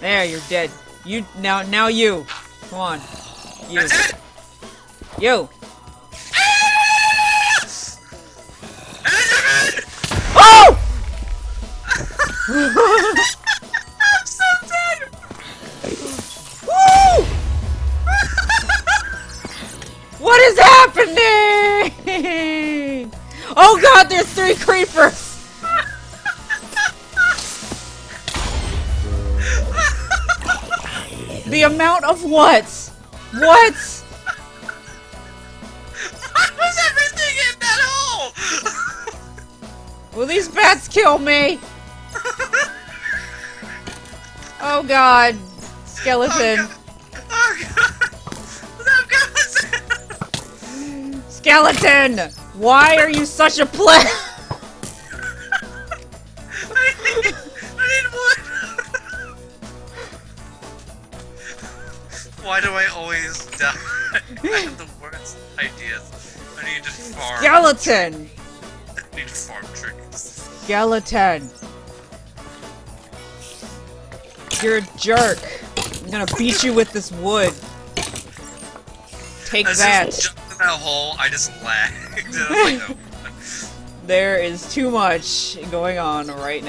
There, you're dead. You now now you. Come on. You. You. Oh! I'm so dead! Woo! what is happening? Oh god, there's three creepers! The amount of what? What? Why was everything in that hole? Will these bats kill me? Oh god. Skeleton. Oh god! Oh, that goes Skeleton! Why are you such a play? Why do I always die? I have the worst ideas. I need to farm. Skeleton! I need to farm trees. Skeleton! You're a jerk. I'm gonna beat you with this wood. Take As that. I jumped in that hole, I just lagged. I like, oh. There is too much going on right now.